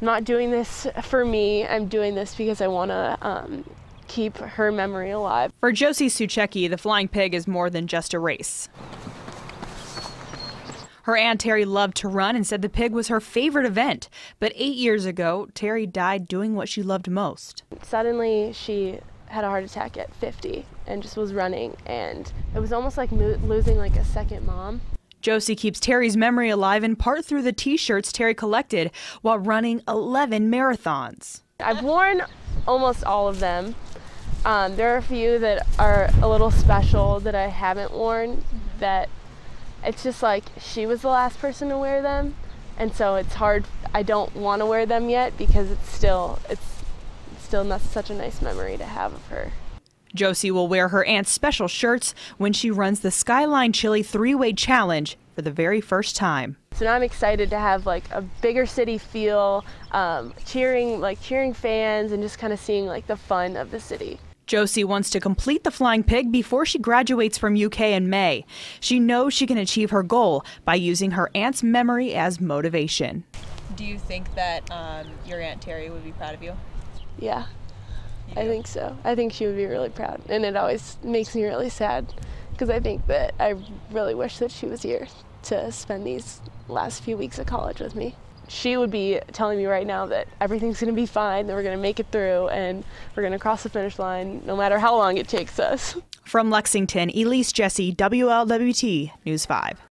not doing this for me. I'm doing this because I want to um, keep her memory alive. For Josie Suchecki, the Flying Pig is more than just a race. Her Aunt Terri loved to run and said the pig was her favorite event. But eight years ago, Terri died doing what she loved most. Suddenly, she had a heart attack at 50 and just was running, and it was almost like losing like a second mom. Josie keeps Terri's memory alive in part through the t shirts Terry collected while running 11 marathons. I've worn almost all of them. Um, there are a few that are a little special that I haven't worn that it's just like she was the last person to wear them and so it's hard i don't want to wear them yet because it's still it's still not such a nice memory to have of her josie will wear her aunt's special shirts when she runs the skyline chili three-way challenge for the very first time so now i'm excited to have like a bigger city feel um, cheering like cheering fans and just kind of seeing like the fun of the city Josie wants to complete the Flying Pig before she graduates from UK in May. She knows she can achieve her goal by using her aunt's memory as motivation. Do you think that um, your Aunt Terri would be proud of you? Yeah, I think so. I think she would be really proud. And it always makes me really sad because I think that I really wish that she was here to spend these last few weeks of college with me she would be telling me right now that everything's going to be fine, that we're going to make it through, and we're going to cross the finish line no matter how long it takes us. From Lexington, Elise Jesse, WLWT News 5.